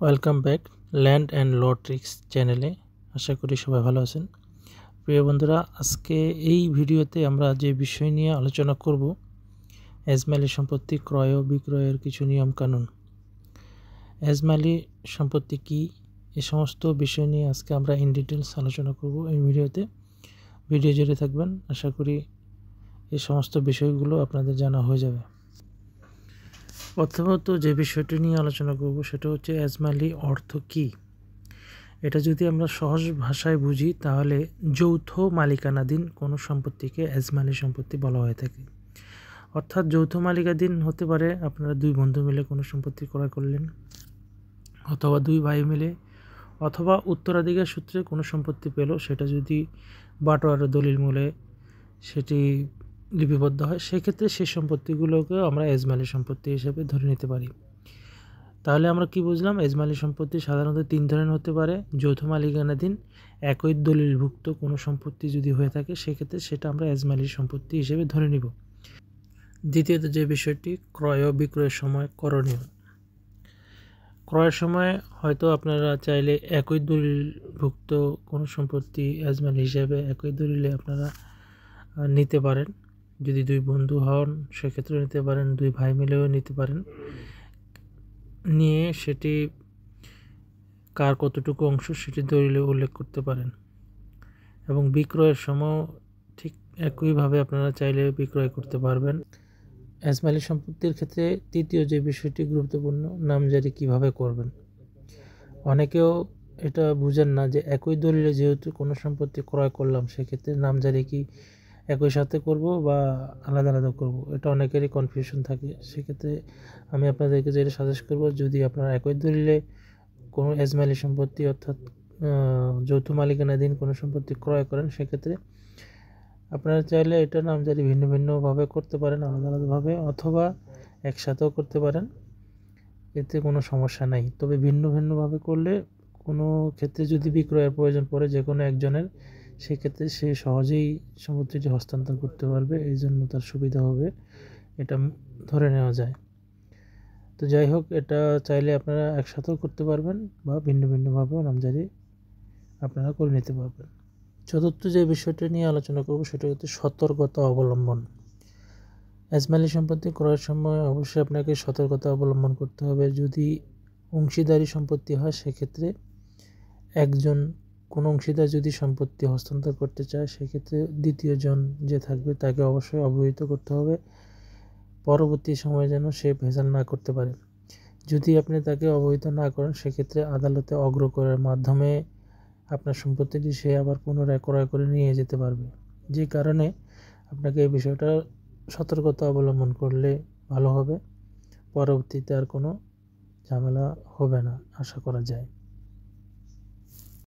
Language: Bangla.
Welcome back land and law tricks চ্যানেলে আশা করি সবাই ভালো আছেন। প্রিয় বন্ধুরা, আজকে এই ভিডিওতে আমরা যে বিষয় নিয়ে আলোচনা করব এজমালি সম্পত্তি ক্রয় বিক্রয়ের কিছু নিয়ম কানুন এজমালি সম্পত্তি কি, এ সমস্ত বিষয় নিয়ে আজকে আমরা ইন ডিটেলস আলোচনা করব এই ভিডিওতে। ভিডিও জুড়ে থাকবেন, আশা করি এই সমস্ত বিষয়গুলো আপনাদের জানা হয়ে যাবে। প্রথমত যে বিষয়টি নিয়ে আলোচনা করব সেটা হচ্ছে এজমালি অর্থ কী? এটা যদি আমরা সহজ ভাষায় বুঝি, তাহলে যৌথ মালিকানাধীন কোনো সম্পত্তিকে এজমালি সম্পত্তি বলা হয়ে থাকে। অর্থাৎ যৌথ মালিকাধীন হতে পারে আপনারা দুই বন্ধু মিলে কোনো সম্পত্তি ক্রয় করলেন, অথবা দুই ভাই মিলে, অথবা উত্তরাধিকার সূত্রে কোনো সম্পত্তি পেল, সেটা যদি বাটোয়ার দলিল মূলে সেটি লিপিবদ্ধ হয়, সেক্ষেত্রে সেই সম্পত্তিগুলোকে আমরা এজমালি সম্পত্তি হিসেবে ধরে নিতে পারি। তাহলে আমরা কি বুঝলাম? এজমালি সম্পত্তি সাধারণত তিন ধরনের হতে পারে। যৌথ মালিকানাধীন, একই দলিলভুক্ত কোনো সম্পত্তি যদি হয়ে থাকে, সেক্ষেত্রে সেটা আমরা এজমালি সম্পত্তি হিসেবে ধরে নিব। দ্বিতীয়ত যে বিষয়টি, ক্রয় ও বিক্রয়ের সময় করণীয়। ক্রয়ের সময় হয়তো আপনারা চাইলে একই দলিলভুক্ত কোনো সম্পত্তি এজমালি হিসেবে একই দলিলে আপনারা নিতে পারেন। যদি দুই বন্ধু হন, সেক্ষেত্রেও নিতে পারেন, দুই ভাই মিলেও নিতে পারেন। নিয়ে সেটি কার কতটুকু অংশ সেটি দলিলে উল্লেখ করতে পারেন। এবং বিক্রয়ের সময় ঠিক একইভাবে আপনারা চাইলে বিক্রয় করতে পারবেন। এজমালি সম্পত্তির ক্ষেত্রে তৃতীয় যে বিষয়টি গুরুত্বপূর্ণ, নামজারি কীভাবে করবেন? অনেকেও এটা বুঝেন না যে একই দলিলে যেহেতু কোনো সম্পত্তি ক্রয় করলাম, সেক্ষেত্রে নামজারি কি একই সাথে করব বা আলাদা আলাদা করব? এটা অনেকেরই কনফিউশন থাকে। সেক্ষেত্রে আমি আপনাদেরকে যেটা সাজেস্ট করব, যদি আপনারা একই দলিলে কোনো এজমালি সম্পত্তি অর্থাৎ যৌথ মালিকানাধীন কোনো সম্পত্তি ক্রয় করেন, সেক্ষেত্রে আপনারা চাইলে এটা নামজারি ভিন্ন ভিন্নভাবে করতে পারেন, আলাদা আলাদাভাবে অথবা একসাথেও করতে পারেন। এতে কোনো সমস্যা নাই। তবে ভিন্ন ভিন্নভাবে করলে কোনো ক্ষেত্রে যদি বিক্রয়ের প্রয়োজন পড়ে যে কোনো একজনের সেক্ষেত্রে সে সহজেই সম্পত্তিটি হস্তান্তর করতে পারবে, এই জন্য তার সুবিধা হবে। এটা ধরে নেওয়া যায়। তো যাই হোক, এটা চাইলে আপনারা একসাথেও করতে পারবেন বা ভিন্ন ভিন্নভাবেও নামজারি আপনারা করে নিতে পারবেন। চতুর্থ যে বিষয়টা নিয়ে আলোচনা করব, সেটা হচ্ছে সতর্কতা অবলম্বন। এজমালি সম্পত্তি ক্রয়ের সময় অবশ্যই আপনাকে সতর্কতা অবলম্বন করতে হবে। যদি অংশীদারি সম্পত্তি হয়, সেক্ষেত্রে একজন কোনো অংশীদার যদি সম্পত্তি হস্তান্তর করতে চায়, সেক্ষেত্রে দ্বিতীয় জন যে থাকবে তাকে অবশ্যই অবহিত করতে হবে। পরবর্তী সময়ে যেন সে ভেজাল না করতে পারে। যদি আপনি তাকে অবহিত না করেন, সেক্ষেত্রে আদালতে অগ্রকরের মাধ্যমে আপনার সম্পত্তিটি সে আবার পুনরায় ক্রয় করে নিয়ে যেতে পারবে। যে কারণে আপনাকে এই বিষয়টা সতর্কতা অবলম্বন করলে ভালো হবে। পরবর্তীতে আর কোনো ঝামেলা হবে না, আশা করা যায়।